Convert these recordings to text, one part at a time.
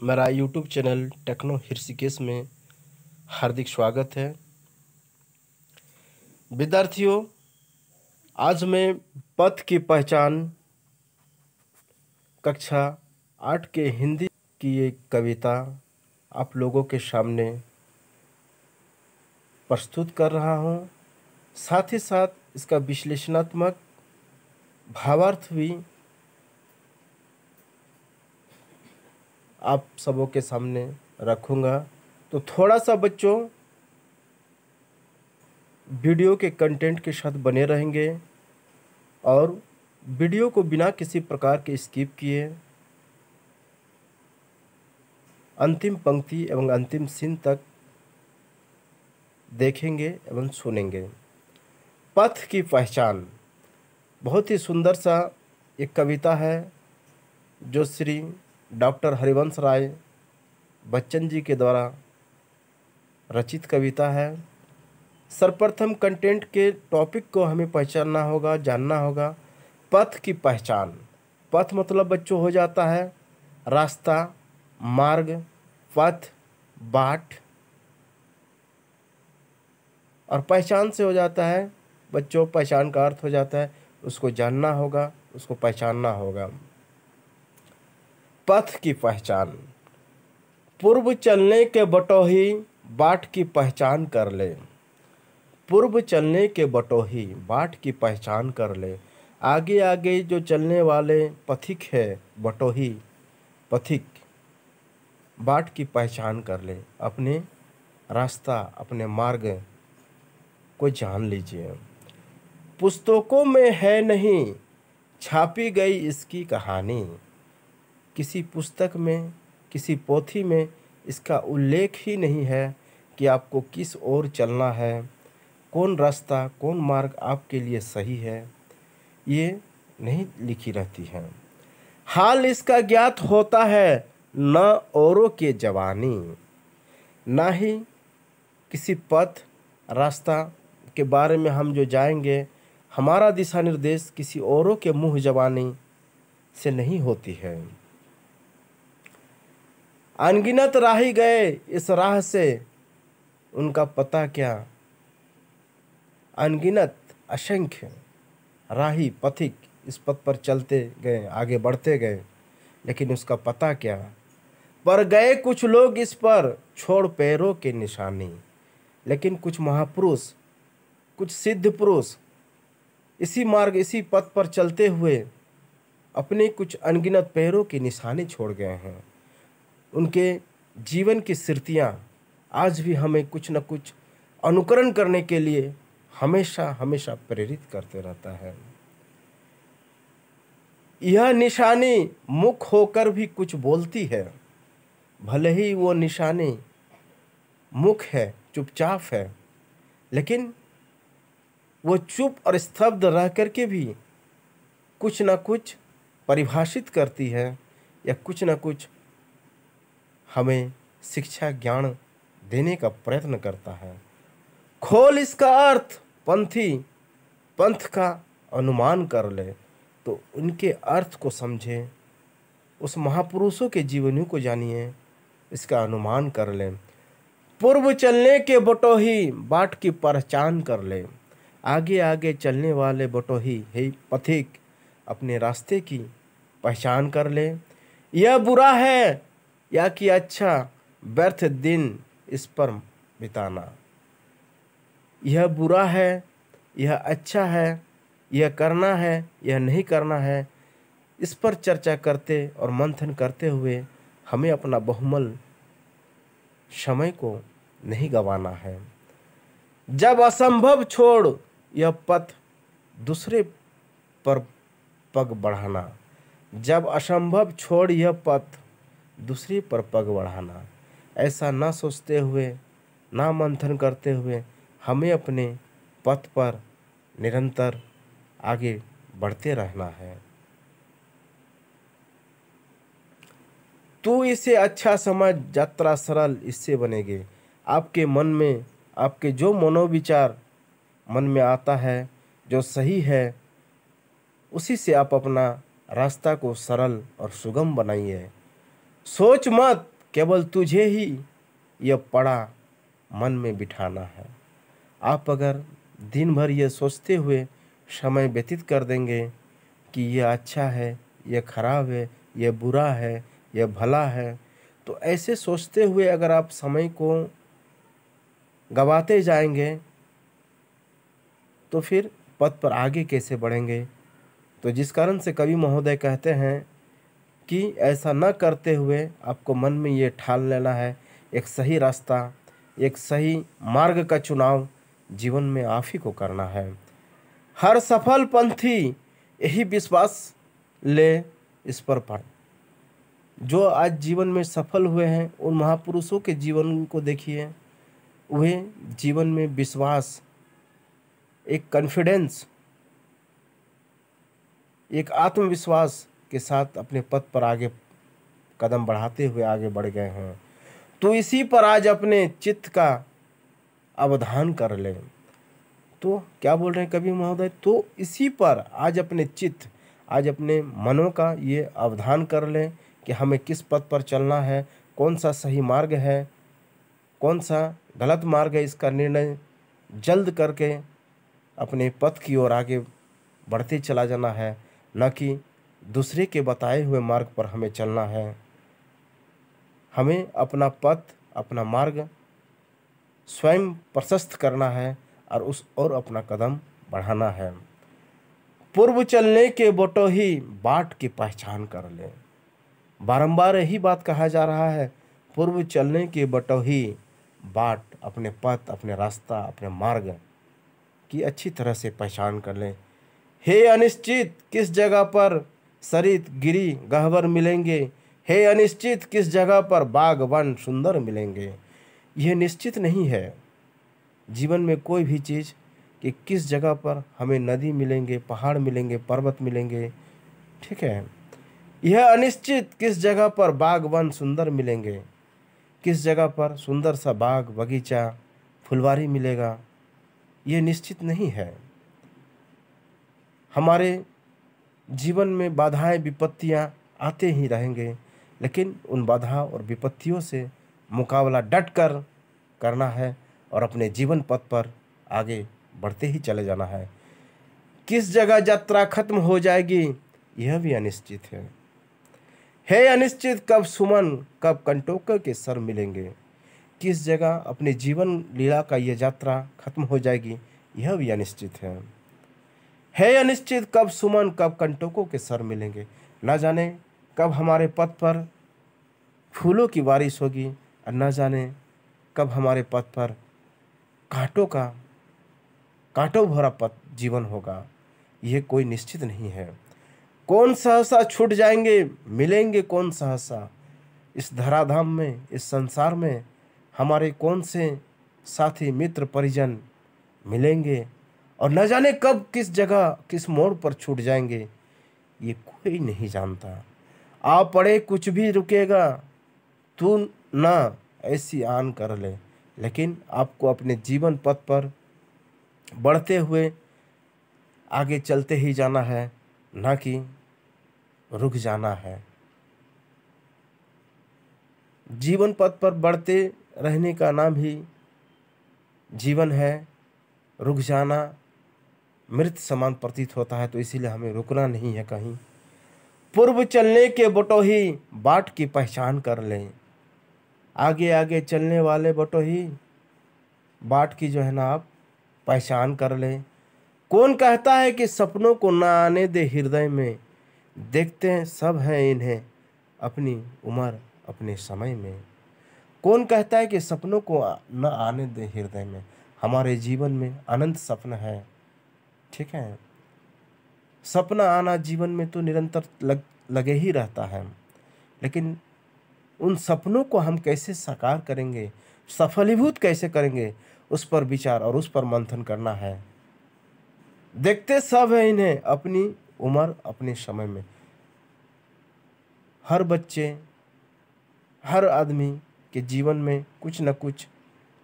मेरा YouTube channel techno Hrishikesh में हार्दिक स्वागत है। विद्यार्थियों, आज मैं पथ की पहचान कक्षा आठ के हिंदी की एक कविता आप लोगों के सामने प्रस्तुत कर रहा हूँ। साथ ही साथ इसका विश्लेषणात्मक भावार्थ भी आप सबों के सामने रखूँगा। तो थोड़ा सा बच्चों, वीडियो के कंटेंट के साथ बने रहेंगे और वीडियो को बिना किसी प्रकार के स्किप किए अंतिम पंक्ति एवं अंतिम सीन तक देखेंगे एवं सुनेंगे। पथ की पहचान। बहुत ही सुंदर सा एक कविता है जो श्री डॉक्टर हरिवंश राय बच्चन जी के द्वारा रचित कविता है। सर्वप्रथम कंटेंट के टॉपिक को हमें पहचानना होगा, जानना होगा। पथ की पहचान। पथ मतलब बच्चों हो जाता है। रास्ता, मार्ग, पथ, बाट। और पहचान से हो जाता है। बच्चों, पहचान का अर्थ हो जाता है। उसको जानना होगा, उसको पहचानना होगा। पथ की पहचान। पूर्व चलने के बटोही बाट की पहचान कर ले। पूर्व चलने के बटोही बाट की पहचान कर ले। आगे आगे जो चलने वाले पथिक है बटोही पथिक बाट की पहचान कर ले। अपने रास्ता, अपने मार्ग को जान लीजिए। पुस्तकों में है नहीं, छापी गई इसकी कहानी। किसी पुस्तक में, किसी पोथी में इसका उल्लेख ही नहीं है कि आपको किस ओर चलना है, कौन रास्ता, कौन मार्ग आपके लिए सही है। ये नहीं लिखी रहती है। हाल इसका ज्ञात होता है, न औरों के जवानी। ना ही किसी पथ, रास्ता के बारे में हम जो जाएँगे, हमारा दिशा निर्देश किसी औरों के मुँह जवानी से नहीं होती है। अनगिनत राही गए इस राह से, उनका पता क्या? अनगिनत, असंख्य राही पथिक इस पथ पर चलते गए, आगे बढ़ते गए, लेकिन उसका पता क्या? पर गए कुछ लोग इस पर छोड़ पैरों के निशानी, लेकिन कुछ महापुरुष, कुछ सिद्ध पुरुष इसी मार्ग, इसी पथ पर चलते हुए अपने कुछ अनगिनत पैरों की निशानी छोड़ गए हैं। उनके जीवन की स्थितियाँ आज भी हमें कुछ न कुछ अनुकरण करने के लिए हमेशा हमेशा प्रेरित करते रहता है। यह निशानी मुख होकर भी कुछ बोलती है। भले ही वो निशानी मुख है, चुपचाप है, लेकिन वो चुप और स्तब्ध रह कर के भी कुछ ना कुछ परिभाषित करती है या कुछ ना कुछ हमें शिक्षा ज्ञान देने का प्रयत्न करता है। खोल इसका अर्थ, पंथी, पंथ का अनुमान कर ले तो उनके अर्थ को समझे, उस महापुरुषों के जीवनी को जानिए, इसका अनुमान कर ले। पूर्व चलने के बटोही बाट की पहचान कर ले, आगे आगे चलने वाले बटोही, हे पथिक, अपने रास्ते की पहचान कर ले। यह बुरा है या कि अच्छा व्यर्थ दिन इस पर बिताना। यह बुरा है, यह अच्छा है, यह करना है, यह नहीं करना है, इस पर चर्चा करते और मंथन करते हुए हमें अपना बहुमल समय को नहीं गंवाना है। जब असंभव छोड़ यह पथ दूसरे पर पग बढ़ाना। जब असंभव छोड़ यह पथ दूसरे पर पग बढ़ाना। ऐसा ना सोचते हुए, ना मंथन करते हुए हमें अपने पथ पर निरंतर आगे बढ़ते रहना है। तू इसे अच्छा समझ, यात्रा सरल इससे बनेगी। आपके मन में, आपके जो मनोविचार मन में आता है, जो सही है, उसी से आप अपना रास्ता को सरल और सुगम बनाइए। सोच मत, केवल तुझे ही यह पड़ा मन में बिठाना है। आप अगर दिन भर ये सोचते हुए समय व्यतीत कर देंगे कि यह अच्छा है, यह खराब है, यह बुरा है, यह भला है तो ऐसे सोचते हुए अगर आप समय को गवाते जाएँगे तो फिर पद पर आगे कैसे बढ़ेंगे? तो जिस कारण से कवि महोदय कहते हैं कि ऐसा न करते हुए आपको मन में ये ठान लेना है, एक सही रास्ता, एक सही मार्ग का चुनाव जीवन में आप ही को करना है। हर सफल पंथी यही विश्वास ले इस पर पढ़ जो आज जीवन में सफल हुए हैं, उन महापुरुषों के जीवन को देखिए। वे जीवन में विश्वास, एक कॉन्फिडेंस एक आत्मविश्वास के साथ अपने पथ पर आगे कदम बढ़ाते हुए आगे बढ़ गए हैं। तो इसी पर आज अपने चित्त का अवधान कर ले। तो क्या बोल रहे हैं कवि महोदय? तो इसी पर आज अपने चित्त, आज अपने मनों का ये अवधान कर लें कि हमें किस पद पर चलना है, कौन सा सही मार्ग है, कौन सा गलत मार्ग है इसका निर्णय जल्द करके अपने पथ की ओर आगे बढ़ते चला जाना है। न कि दूसरे के बताए हुए मार्ग पर हमें चलना है। हमें अपना पथ, अपना मार्ग स्वयं प्रशस्त करना है और उस और अपना कदम बढ़ाना है। पूर्व चलने के बटो ही बाट की पहचान कर ले। बारंबार यही बात कहा जा रहा है, पूर्व चलने के बटो ही बाट, अपने पथ, अपने रास्ता, अपने मार्ग की अच्छी तरह से पहचान कर लें। हे अनिश्चित, किस जगह पर सरित, गिरी, गहवर मिलेंगे। हे अनिश्चित, किस जगह पर बाग वन सुंदर मिलेंगे? यह निश्चित नहीं है जीवन में कोई भी चीज़ कि किस जगह पर हमें नदी मिलेंगे, पहाड़ मिलेंगे, पर्वत मिलेंगे। ठीक है? यह अनिश्चित, किस जगह पर बाग वन सुंदर मिलेंगे? किस जगह पर सुंदर सा बाग, बगीचा, फुलवारी मिलेगा? ये निश्चित नहीं है। हमारे जीवन में बाधाएँ, विपत्तियाँ आते ही रहेंगे। लेकिन उन बाधा और विपत्तियों से मुकाबला डट कर करना है और अपने जीवन पथ पर आगे बढ़ते ही चले जाना है। किस जगह यात्रा खत्म हो जाएगी, यह भी अनिश्चित है। है अनिश्चित, कब सुमन, कब कंटोक के सर मिलेंगे? किस जगह अपने जीवन लीला का यह यात्रा खत्म हो जाएगी, यह भी अनिश्चित है। है अनिश्चित कब सुमन, कब कंटोकों के सर मिलेंगे? न जाने कब हमारे पथ पर फूलों की बारिश होगी, और न जाने कब हमारे पथ पर कांटों का, कांटों भरा पथ जीवन होगा। यह कोई निश्चित नहीं है। कौन सहसा छूट जाएँगे? मिलेंगे कौन सहसा? इस धराधाम में, इस संसार में हमारे कौन से साथी, मित्र, परिजन मिलेंगे? और न जाने कब किस जगह, किस मोड़ पर छूट जाएँगे, ये कोई नहीं जानता। आ पड़े कुछ भी रुकेगा, तू ना ऐसी आन कर ले। लेकिन आपको अपने जीवन पथ पर बढ़ते हुए आगे चलते ही जाना है, ना कि रुक जाना है। जीवन पथ पर बढ़ते रहने का नाम ही जीवन है, रुक जाना मृत समान प्रतीत होता है तो इसीलिए हमें रुकना नहीं है कहीं। पूर्व चलने के बटो ही बाट की पहचान कर लें। आगे आगे चलने वाले बटो ही बाट की जो है ना, आप पहचान कर लें। कौन कहता है कि सपनों को ना आने दे हृदय में? देखते हैं, सब हैं इन्हें अपनी उम्र, अपने समय में। कौन कहता है कि सपनों को न आने दे हृदय में? हमारे जीवन में अनंत सपन है। ठीक है? सपना आना जीवन में तो निरंतर लग, लगे ही रहता है। लेकिन उन सपनों को हम कैसे साकार करेंगे? सफलीभूत कैसे करेंगे? उस पर विचार और उस पर मंथन करना है। देखते सब है इन्हें, अपनी उम्र, अपने समय में। हर बच्चे, हर आदमी के जीवन में कुछ न कुछ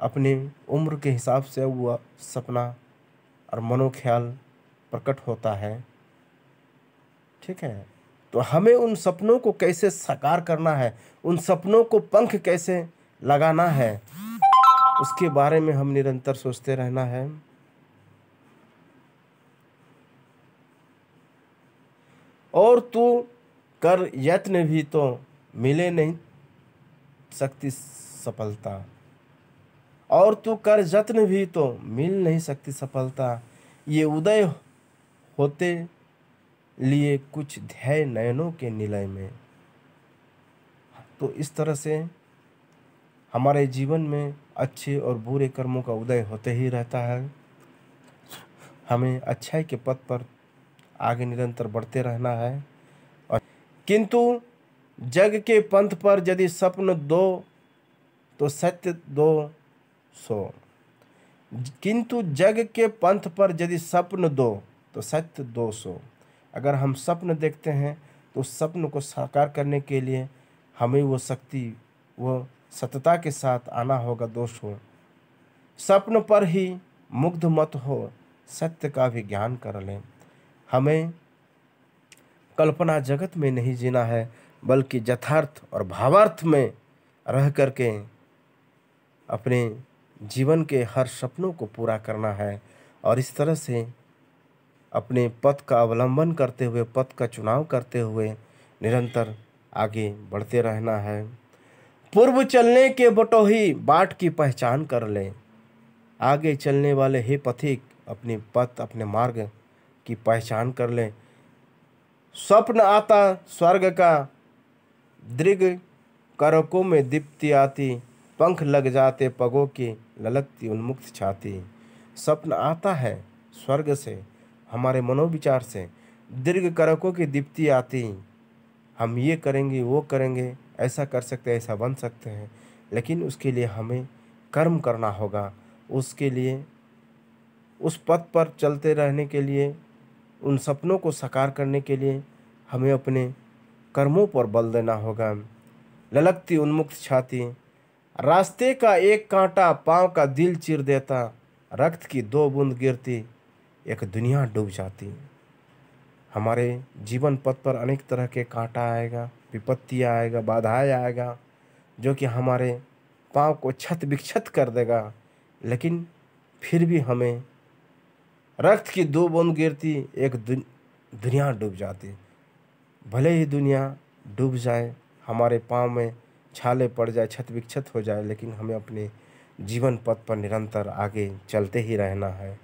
अपनी उम्र के हिसाब से वह सपना और मनोख्याल प्रकट होता है। ठीक है? तो हमें उन सपनों को कैसे साकार करना है? उन सपनों को पंख कैसे लगाना है? उसके बारे में हम निरंतर सोचते रहना है। और तू कर यत्न भी तो मिले नहीं सकती सफलता। और तू कर जत्न भी तो मिल नहीं सकती सफलता। ये उदय होते लिए कुछ ध्यय नयनों के निलय में। तो इस तरह से हमारे जीवन में अच्छे और बुरे कर्मों का उदय होते ही रहता है। हमें अच्छाई के पथ पर आगे निरंतर बढ़ते रहना है। और किंतु जग के पंथ पर यदि स्वप्न दो तो सत्य दो सो, किंतु जग के पंथ पर यदि स्वप्न दो तो सत्य दो सो। अगर हम स्वप्न देखते हैं तो उस स्वप्न को साकार करने के लिए हमें वो शक्ति, वो सतता के साथ आना होगा दोष हो स्वप्न पर ही मुग्ध मत हो, सत्य का भी ज्ञान कर लें। हमें कल्पना जगत में नहीं जीना है, बल्कि यथार्थ और भावार्थ में रह करके अपने जीवन के हर सपनों को पूरा करना है और इस तरह से अपने पथ का अवलंबन करते हुए, पथ का चुनाव करते हुए निरंतर आगे बढ़ते रहना है। पूर्व चलने के बटोही बाट की पहचान कर लें। आगे चलने वाले हे पथिक, अपने पथ, अपने मार्ग की पहचान कर लें। स्वप्न आता स्वर्ग का, दृग करकों में दीप्ति आती पंख लग जाते, पगों की ललकती उन्मुक्त छाती। स्वप्न आता है स्वर्ग से, हमारे मनोविचार से। दीर्घ करकों की दीप्ति आती। हम ये करेंगे, वो करेंगे, ऐसा कर सकते हैं ऐसा बन सकते हैं। लेकिन उसके लिए हमें कर्म करना होगा। उसके लिए, उस पथ पर चलते रहने के लिए, उन सपनों को साकार करने के लिए हमें अपने कर्मों पर बल देना होगा। ललकती उन्मुक्त छाती। रास्ते का एक कांटा पाँव का दिल चीर देता, रक्त की दो बूंद गिरती, एक दुनिया डूब जाती। हमारे जीवन पथ पर अनेक तरह के कांटा आएगा विपत्तियाँ आएगा, बाधाएँ आएगा, जो कि हमारे पाँव को छत विक्षत कर देगा। लेकिन फिर भी हमें रक्त की दो बूंद गिरती, एक दुनिया डूब जाती। भले ही दुनिया डूब जाए, हमारे पाँव में छाले पड़ जाए, छत विक्षत हो जाए, लेकिन हमें अपने जीवन पथ पर निरंतर आगे चलते ही रहना है।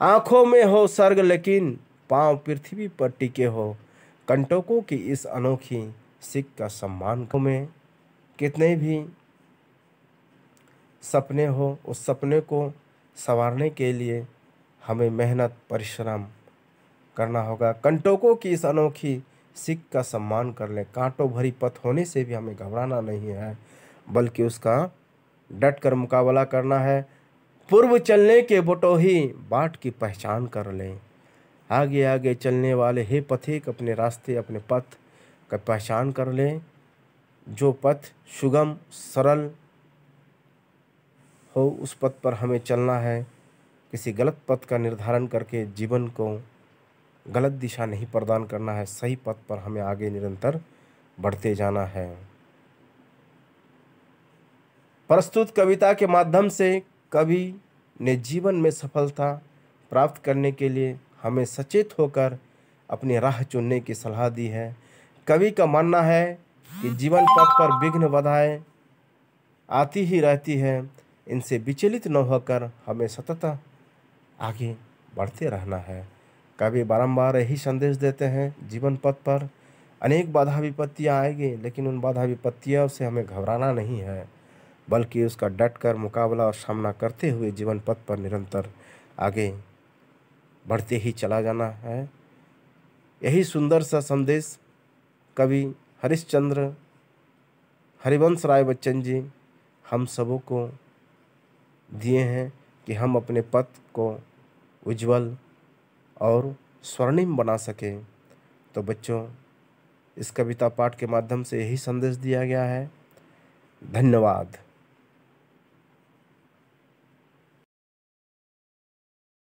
आँखों में हो सर्ग, लेकिन पाँव पृथ्वी पर टिके हो। कंटकों की इस अनोखी सिख का सम्मान को में कितने भी सपने हो, उस सपने को संवारने के लिए हमें मेहनत, परिश्रम करना होगा। कंटकों की इस अनोखी सिख का सम्मान कर लें। कांटों भरी पथ होने से भी हमें घबराना नहीं है, बल्कि उसका डट कर मुकाबला करना है। पूर्व चलने के बटोही बाट की पहचान कर लें। आगे आगे चलने वाले हे पथिक, अपने रास्ते, अपने पथ का पहचान कर लें। जो पथ सुगम, सरल हो, उस पथ पर हमें चलना है। किसी गलत पथ का निर्धारण करके जीवन को गलत दिशा नहीं प्रदान करना है, सही पथ पर हमें आगे निरंतर बढ़ते जाना है। प्रस्तुत कविता के माध्यम से कवि ने जीवन में सफलता प्राप्त करने के लिए हमें सचेत होकर अपनी राह चुनने की सलाह दी है। कवि का मानना है कि जीवन पथ पर विघ्न बाधाएँ आती ही रहती है, इनसे विचलित न होकर हमें सतत आगे बढ़ते रहना है। कवि बारंबार यही संदेश देते हैं, जीवन पथ पर। अनेक बाधा विपत्तियाँ आएगी, लेकिन उन बाधा विपत्तियों से हमें घबराना नहीं है, बल्कि उसका डट कर मुकाबला और सामना करते हुए जीवन पथ पर निरंतर आगे बढ़ते ही चला जाना है। यही सुंदर सा संदेश कवि हरिश्चंद्र हरिवंश राय बच्चन जी हम सबों को दिए हैं कि हम अपने पथ को उज्जवल और स्वर्णिम बना सके। तो बच्चों, इस कविता पाठ के माध्यम से यही संदेश दिया गया है। धन्यवाद।